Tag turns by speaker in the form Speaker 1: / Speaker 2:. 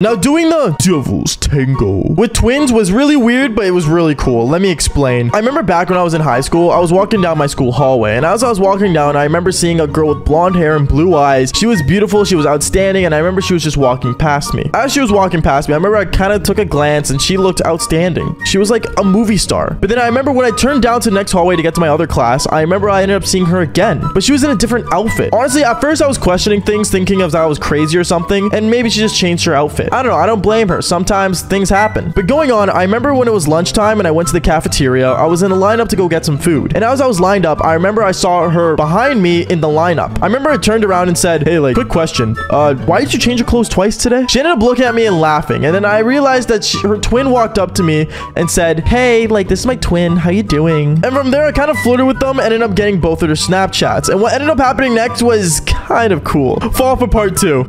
Speaker 1: Now, doing the Devil's Tango with twins was really weird, but it was really cool. Let me explain. I remember back when I was in high school, I was walking down my school hallway, and as I was walking down, I remember seeing a girl with blonde hair and blue eyes. She was beautiful, she was outstanding, and I remember she was just walking past me. As she was walking past me, I remember I kind of took a glance, and she looked outstanding. She was like a movie star. But then I remember when I turned down to the next hallway to get to my other class, I remember I ended up seeing her again, but she was in a different outfit. Honestly, at first I was questioning things, thinking of I was crazy or something, and maybe she just changed her outfit. I don't know, I don't blame her. Sometimes things happen. But going on, I remember when it was lunchtime and I went to the cafeteria, I was in a lineup to go get some food. And as I was lined up, I remember I saw her behind me in the lineup. I remember I turned around and said, hey, like, quick question. Uh, why did you change your clothes twice today? She ended up looking at me and laughing. And then I realized that she, her twin walked up to me and said, hey, like, this is my twin. How you doing? And from there, I kind of flirted with them and ended up getting both of their Snapchats. And what ended up happening next was kind of cool. Fall for part two.